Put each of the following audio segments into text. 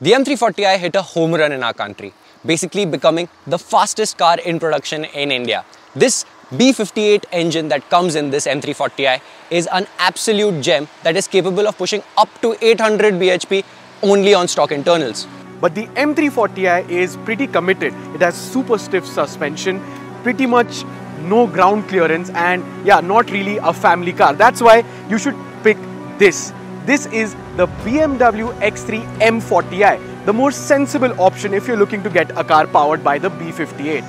The M340i hit a home run in our country, basically becoming the fastest car in production in India. This B58 engine that comes in this M340i is an absolute gem that is capable of pushing up to 800 bhp only on stock internals. But the M340i is pretty committed. It has super stiff suspension, pretty much no ground clearance and yeah, not really a family car. That's why you should pick this. This is the BMW X3 M40i, the more sensible option if you're looking to get a car powered by the B58.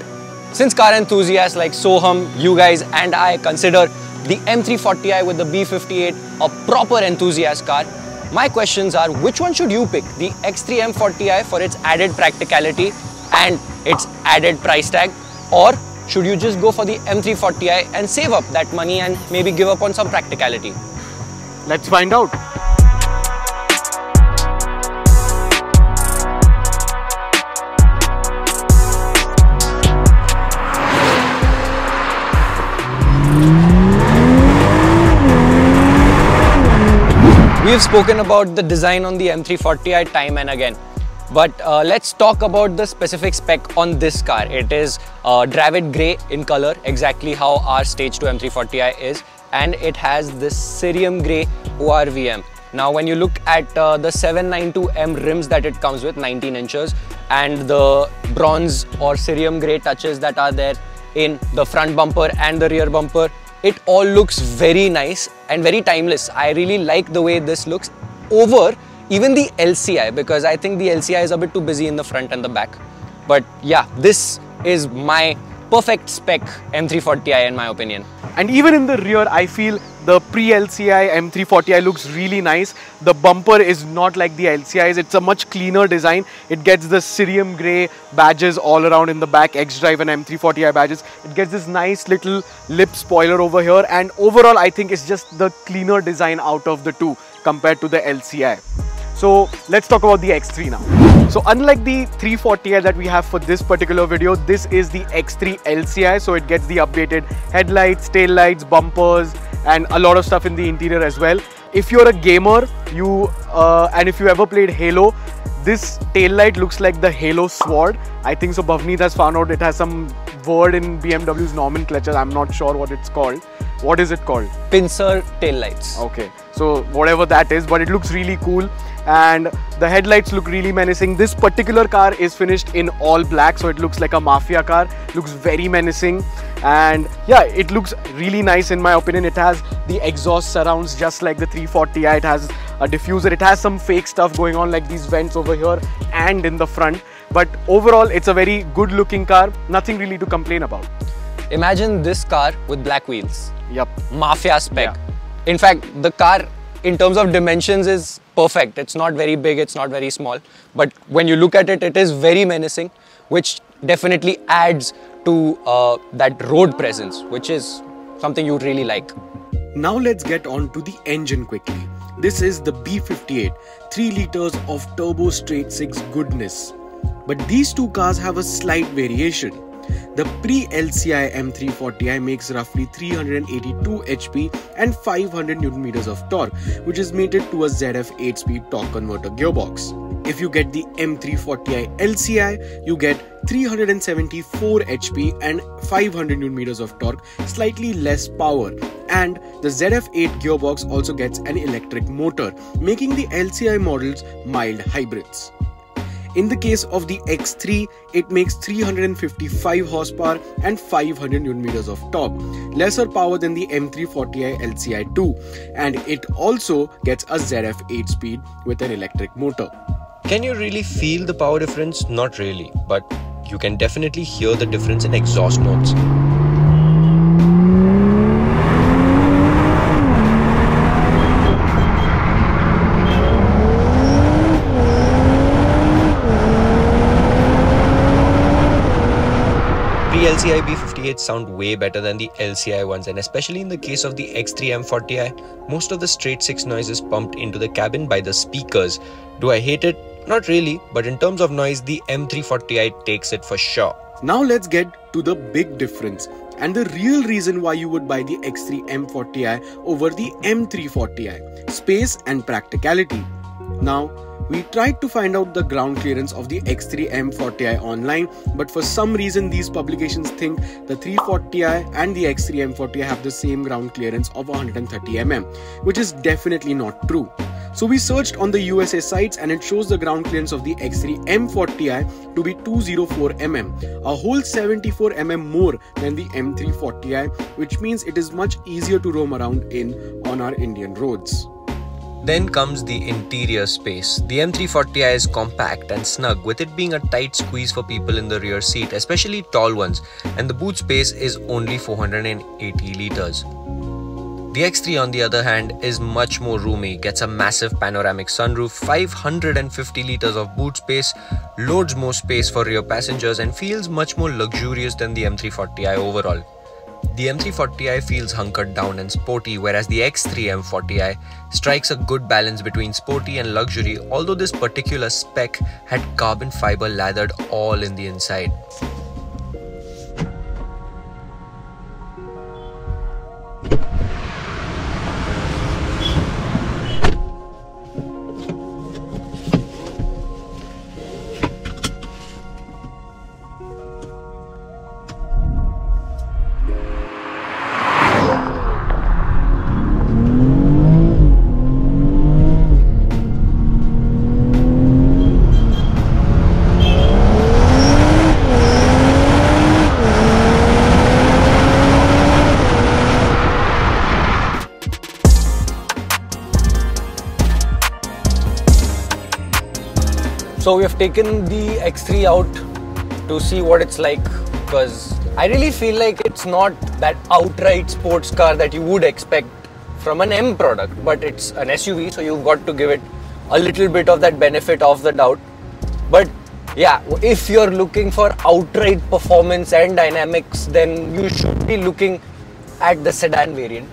Since car enthusiasts like Soham, you guys and I consider the M340i with the B58 a proper enthusiast car, my questions are which one should you pick? The X3 M40i for its added practicality and its added price tag or should you just go for the M340i and save up that money and maybe give up on some practicality? Let's find out. We have spoken about the design on the M340i time and again. But uh, let's talk about the specific spec on this car. It is uh, Dravit Grey in color, exactly how our Stage 2 M340i is. And it has this Cerium Grey ORVM. Now when you look at uh, the 792M rims that it comes with, 19 inches, and the bronze or Cerium Grey touches that are there in the front bumper and the rear bumper, it all looks very nice and very timeless. I really like the way this looks over even the LCI because I think the LCI is a bit too busy in the front and the back. But yeah, this is my perfect spec M340i in my opinion. And even in the rear, I feel the pre-LCI M340i looks really nice. The bumper is not like the LCIs. It's a much cleaner design. It gets the cerium grey badges all around in the back, X-Drive and M340i badges. It gets this nice little lip spoiler over here. And overall, I think it's just the cleaner design out of the two compared to the LCI. So let's talk about the X3 now. So unlike the 340i that we have for this particular video, this is the X3 LCI. So it gets the updated headlights, tail lights, bumpers, and a lot of stuff in the interior as well. If you're a gamer, you uh, and if you ever played Halo, this tail light looks like the Halo sword. I think so. Bhavneet has found out it has some word in BMW's nomenclature. I'm not sure what it's called. What is it called? Pincer tail lights. Okay, so whatever that is, but it looks really cool and the headlights look really menacing. This particular car is finished in all black, so it looks like a mafia car. Looks very menacing, and yeah, it looks really nice in my opinion. It has the exhaust surrounds just like the 340i. It has a diffuser. It has some fake stuff going on like these vents over here and in the front. But overall, it's a very good looking car. Nothing really to complain about. Imagine this car with black wheels. Yep. Mafia spec. Yeah. In fact, the car in terms of dimensions is perfect. It's not very big, it's not very small. But when you look at it, it is very menacing, which definitely adds to uh, that road presence, which is something you really like. Now let's get on to the engine quickly. This is the B58, 3 liters of turbo straight 6 goodness. But these two cars have a slight variation. The pre-LCI M340i makes roughly 382 HP and 500 Nm of torque, which is mated to a ZF 8-speed torque converter gearbox. If you get the M340i LCI, you get 374 HP and 500 Nm of torque, slightly less power. And the ZF8 gearbox also gets an electric motor, making the LCI models mild hybrids. In the case of the X3, it makes 355 horsepower and 500 Nm of torque, lesser power than the M340i LCI2, and it also gets a ZF 8 speed with an electric motor. Can you really feel the power difference? Not really, but you can definitely hear the difference in exhaust notes. LCI B58 sound way better than the LCI ones and especially in the case of the X3 M40i, most of the straight 6 noise is pumped into the cabin by the speakers. Do I hate it? Not really, but in terms of noise, the M340i takes it for sure. Now let's get to the big difference and the real reason why you would buy the X3 M40i over the M340i space and practicality. Now, We tried to find out the ground clearance of the X3 M40i online, but for some reason these publications think the 340i and the X3 M40i have the same ground clearance of 130 mm, which is definitely not true. So we searched on the USA sites and it shows the ground clearance of the X3 M40i to be 204 mm, a whole 74 mm more than the M340i, which means it is much easier to roam around in on our Indian roads. Then comes the interior space. The M340i is compact and snug, with it being a tight squeeze for people in the rear seat, especially tall ones, and the boot space is only 480 litres. The X3 on the other hand is much more roomy, gets a massive panoramic sunroof, 550 litres of boot space, loads more space for rear passengers and feels much more luxurious than the M340i overall. The M340i feels hunkered down and sporty whereas the X3 M40i strikes a good balance between sporty and luxury although this particular spec had carbon fiber lathered all in the inside. So we have taken the X3 out to see what it's like because I really feel like it's not that outright sports car that you would expect from an M product, but it's an SUV, so you've got to give it a little bit of that benefit of the doubt. But yeah, if you're looking for outright performance and dynamics, then you should be looking at the sedan variant.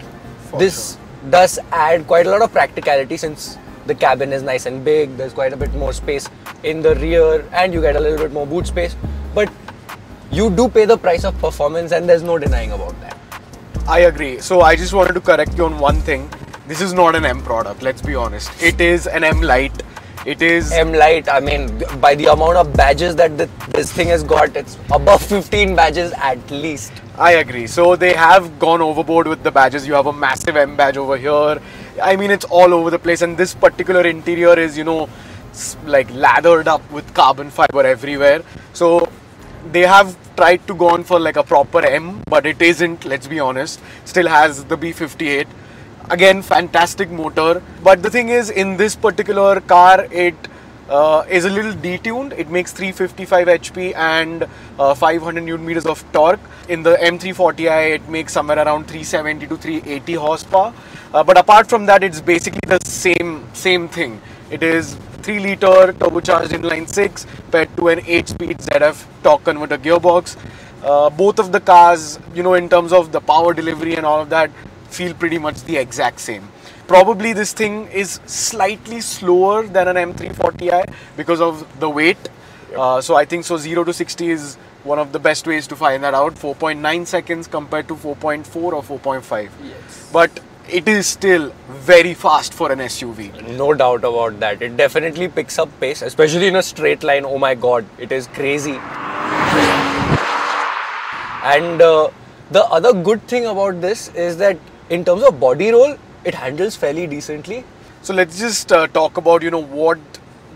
For this does add quite a lot of practicality since the cabin is nice and big, there's quite a bit more space in the rear, and you get a little bit more boot space. But you do pay the price of performance, and there's no denying about that. I agree. So I just wanted to correct you on one thing. This is not an M product, let's be honest. It is an M light It is M Lite, I mean, by the amount of badges that the, this thing has got, it's above 15 badges at least. I agree. So they have gone overboard with the badges. You have a massive M badge over here. I mean, it's all over the place. And this particular interior is, you know, like lathered up with carbon fiber everywhere. So they have tried to go on for like a proper M, but it isn't. Let's be honest. Still has the B58. Again, fantastic motor. But the thing is, in this particular car, it uh, is a little detuned. It makes 355 HP and uh, 500 newton meters of torque. In the M340i, it makes somewhere around 370 to 380 horsepower. Uh, but apart from that, it's basically the same same thing. It is 3 liter turbocharged inline 6 paired to an 8 speed ZF torque converter gearbox. Uh, both of the cars, you know, in terms of the power delivery and all of that, feel pretty much the exact same. Probably this thing is slightly slower than an M340i because of the weight. Uh, so I think so 0 to 60 is one of the best ways to find that out. 4.9 seconds compared to 4.4 or 4.5. Yes. But it is still very fast for an SUV. No doubt about that. It definitely picks up pace, especially in a straight line. Oh my god, it is crazy. And uh, the other good thing about this is that in terms of body roll, it handles fairly decently. So let's just uh, talk about you know what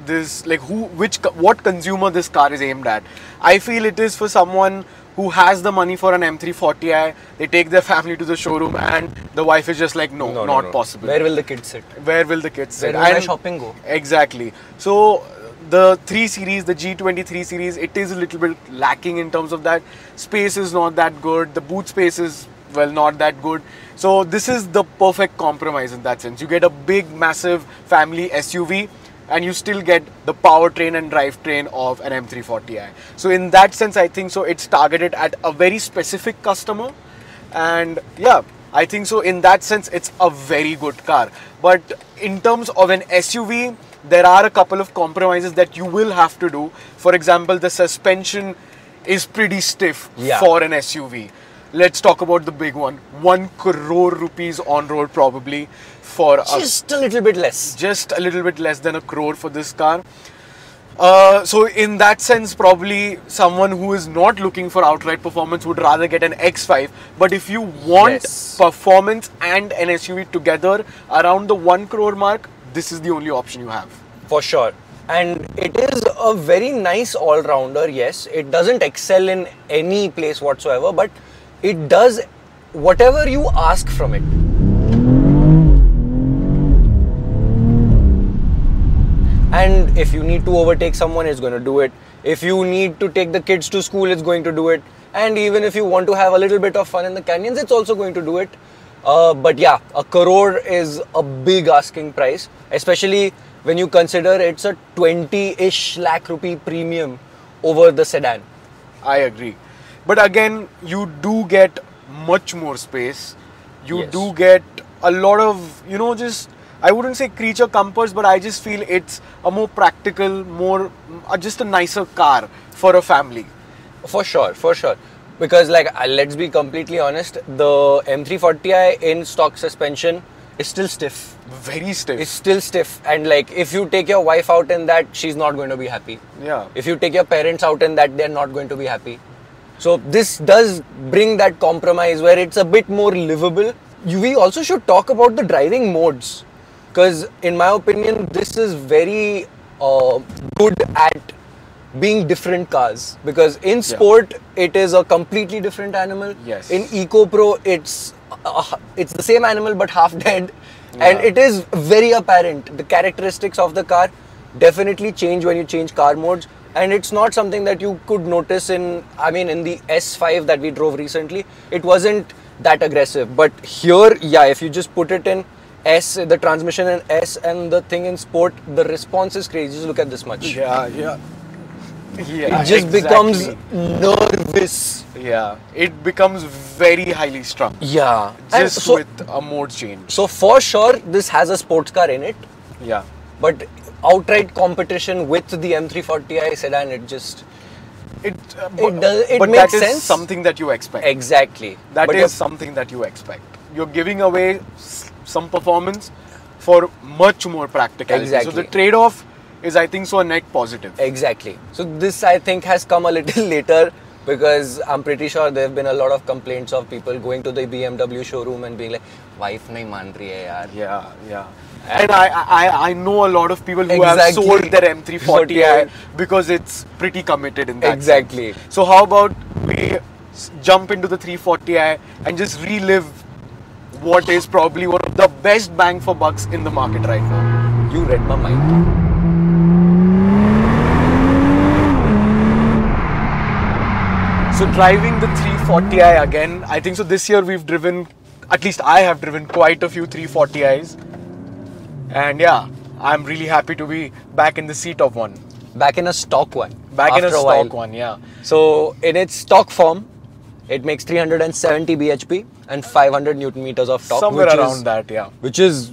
this like who which what consumer this car is aimed at. I feel it is for someone who has the money for an M340i. They take their family to the showroom and the wife is just like no, No, no, not no. possible. Where will the kids sit? Where will the kids Where sit? will my And- shopping go? Exactly. So the 3 series, the G23 series, it is a little bit lacking in terms of that. Space is not that good. The boot space is well not that good. So this is the perfect compromise in that sense. You get a big, massive family SUV. And you still get the powertrain and drivetrain of an M340i. So in that sense, I think so. It's targeted at a very specific customer, and yeah, I think so. In that sense, it's a very good car. But in terms of an SUV, there are a couple of compromises that you will have to do. For example, the suspension is pretty stiff Yeah. for an SUV. Let's talk about the big one. One crore rupees on road probably for a Just a little bit less. just a little bit less than a crore for this car. Uh, so in that sense, probably someone who is not looking for outright performance would rather get an X5. But if you want Yes. performance and an SUV together around the one crore mark, this is the only option you have. For sure. And it is a very nice all rounder, yes. It doesn't excel in any place whatsoever, but it does whatever you ask from it. And if you need to overtake someone, it's going to do it. If you need to take the kids to school, it's going to do it. And even if you want to have a little bit of fun in the canyons, it's also going to do it. Uh, but yeah, a crore is a big asking price, especially when you consider it's a 20-ish lakh rupee premium over the sedan. I agree. But again, you do get much more space. You Yes. do get a lot of, you know, just, I wouldn't say creature comforts, but I just feel it's a more practical, more, uh, just a nicer car for a family. For sure, for sure. Because like let's be completely honest, the M340i in stock suspension is still stiff. Very stiff. It's still stiff, and like if you take your wife out in that, she's not going to be happy. yeah. If you take your parents out in that, they're not going to be happy. So this does bring that compromise where it's a bit more livable. We also should talk about the driving modes, because in my opinion, this is very uh, good at being different cars. Because in sport, it is a completely different animal. Yes. In Eco Pro, it's uh, it's the same animal but half dead, and it is very apparent. The characteristics of the car definitely change when you change car modes and it's not something that you could notice in i mean in the s5 that we drove recently it wasn't that aggressive but here yeah if you just put it in s the transmission in s and the thing in sport the response is crazy just look at this much Yeah, yeah. Yeah, it just exactly. becomes nervous Yeah, it becomes very highly strung. yeah Just so, with a mode change. so for sure this has a sports car in it Yeah. but outright competition with the m340i sedan it just It, uh, It does- it but makes that is sense. something that you expect. exactly That But is something that you expect. You're giving away some performance for much more practicality. So the trade-off is, I think, so a net positive. Exactly. So this I think has come a little later because I'm pretty sure there have been a lot of complaints of people going to the BMW showroom and being like, "Wife nahi maan rahi hai yaar." Yeah, yeah. And I, I, I know a lot of people who have sold their M340i because it's pretty committed in that. Exactly. sense. So how about we jump into the 340i and just relive what is probably one of the best bang for bucks in the market right now. You read my mind. So driving the 340i again, I think so this year we've driven, at least I have driven quite a few 340i's. And yeah, I'm really happy to be back in the seat of one. Back in a stock one. Back in a after stock while. one, yeah. So in its stock form, it makes 370 bhp and 500 newton meters of torque. Somewhere around is, that, yeah. Which is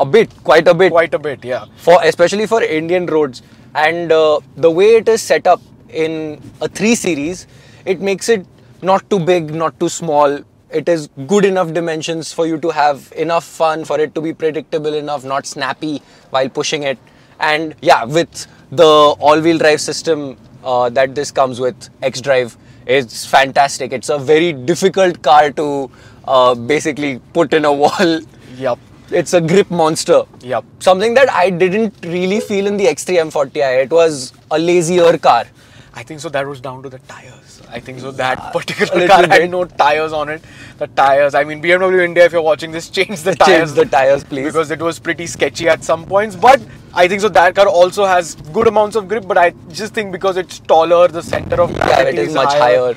a bit, quite a bit. Quite a bit, yeah. for especially for Indian roads. And uh, the way it is set up in a 3 series, it makes it not too big, not too small. It is good enough dimensions for you to have enough fun, for it to be predictable enough, not snappy while pushing it. And yeah, with the all-wheel drive system uh, that this comes with, X-Drive, it's fantastic. It's a very difficult car to uh, basically put in a wall. Yep. It's a grip monster. Yep. Something that I didn't really feel in the X3 M40i. It was a lazier car. I think so that was down to the tires. I think so that particular car had no tires on it. The tires, I mean BMW India, if you're watching this, change the tires. Change the tires, please. Because it was pretty sketchy at some points. But I think so that car also has good amounts of grip, but I just think because it's taller, the center of Yeah, gravity it is much higher.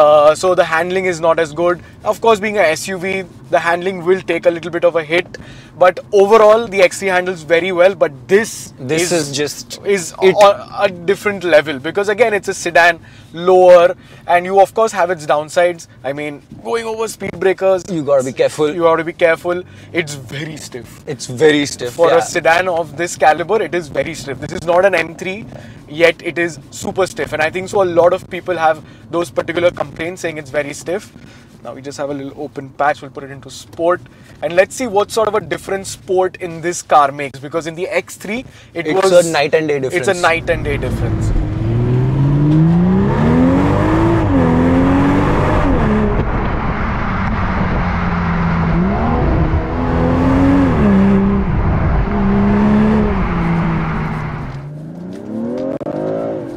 Uh, so the handling is not as good. Of course, being a SUV, the handling will take a little bit of a hit. But overall, the X3 handles very well. But this This is just is it. on a different level because again it's a sedan lower and you of course have its downsides i mean going over speed breakers You gotta be careful. you got to be careful it's very stiff It's very stiff. for yeah. a sedan of this caliber it is very stiff this is not an m3 yet it is super stiff. And I think so a lot of people have those particular complaints saying it's very stiff. Now we just have a little open patch, we'll put it into sport. And let's see what sort of a difference sport in this car makes because in the X3 it It's was a night and day difference. It's a night and day difference.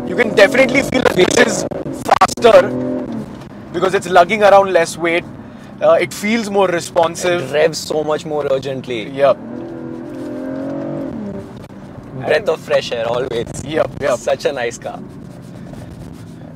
You can definitely feel that this is faster because it's lugging around less weight. Uh, it feels more responsive. revs so much more urgently. Yep, Breath of fresh air always. yep, yep. Such a nice car.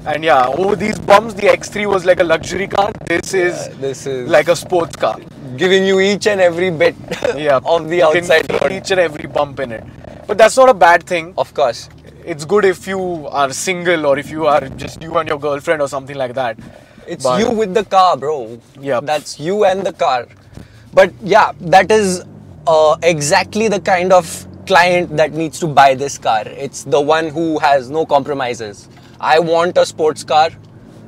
And yeah, over these bumps, the X3 was like a luxury car. This is Uh, this is like a sports car. giving you each and every bit Yeah, of the you outside road. each and every bump in it. But that's not a bad thing. Of course. It's good if you are single or if you are just you and your girlfriend or something like that. It's But- you with the car, bro. Yeah. That's you and the car. But yeah, that is uh, exactly the kind of client that needs to buy this car. It's the one who has no compromises. I want a sports car.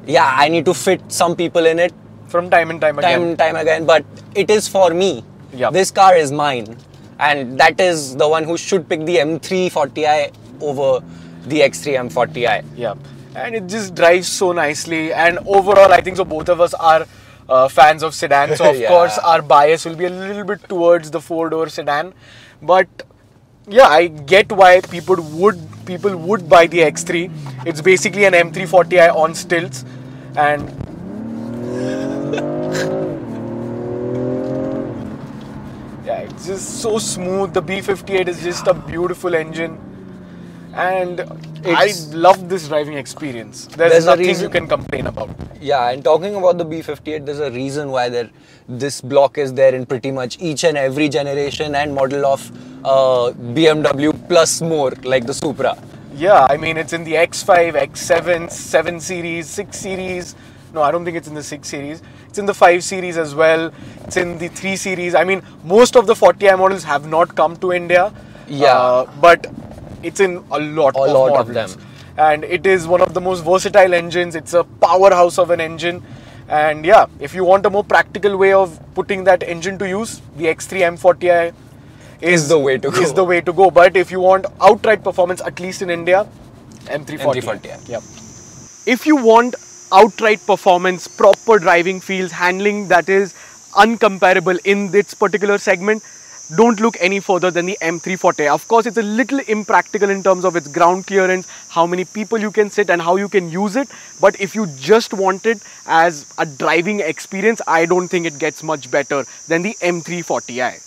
Yeah, I need to fit some people in it From time and time time again. Time and time again, but it is for me. Yep. This car is mine. And that is the one who should pick the M340i over the X3 M40i. Yeah. And it just drives so nicely. And overall, I think so both of us are uh, fans of sedans. So, of Yeah. course, our bias will be a little bit towards the four door sedan. But yeah, I get why people would people would buy the X3. It's basically an M340i on stilts. And yeah, it's just so smooth. The B58 is just a beautiful engine. And I love this driving experience. There's, There's nothing you can complain about. Yeah, and talking about the B58, there's a reason why there, this block is there in pretty much each and every generation and model of uh, BMW plus more, like the Supra. Yeah, I mean, it's in the X5, X7, 7 Series, 6 Series. No, I don't think it's in the 6 Series. It's in the 5 Series as well. It's in the 3 Series. I mean, most of the 40i models have not come to India. Yeah. Uh, but it's in a lot A of lot of them. And it is one of the most versatile engines. It's a powerhouse of an engine. And yeah, if you want a more practical way of putting that engine to use, the X3 M40i Is the way to go. Is the way to go. But if you want outright performance, at least in India, M340. M340i. Yep. If you want outright performance, proper driving feels, handling that is uncomparable in this particular segment, don't look any further than the M340. Of course, it's a little impractical in terms of its ground clearance, how many people you can sit and how you can use it. But if you just want it as a driving experience, I don't think it gets much better than the M340i.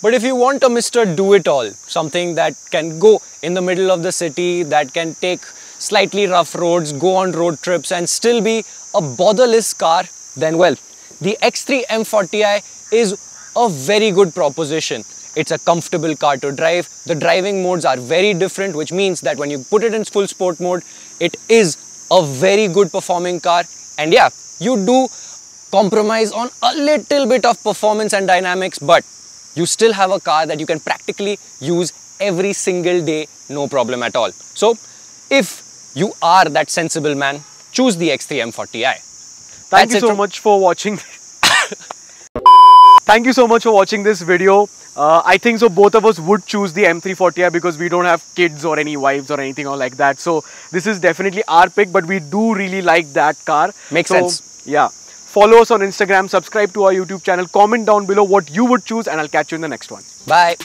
But if you want a Mr. Do It All, something that can go in the middle of the city, that can take slightly rough roads, go on road trips, and still be a botherless car, then well, the X3 M40i is a very good proposition. It's a comfortable car to drive. The driving modes are very different, which means that when you put it in full sport mode, it is a very good performing car. And yeah, you do compromise on a little bit of performance and dynamics, but you still have a car that you can practically use every single day, no problem at all. So, if you are that sensible man, choose the X3 M40i. Thank That's you so much for watching. Thank you so much for watching this video. Uh, I think so both of us would choose the M340i because we don't have kids or any wives or anything or like that. So this is definitely our pick, but we do really like that car. Makes So, sense. Yeah. Follow us on Instagram, subscribe to our YouTube channel, comment down below what you would choose, and I'll catch you in the next one. Bye.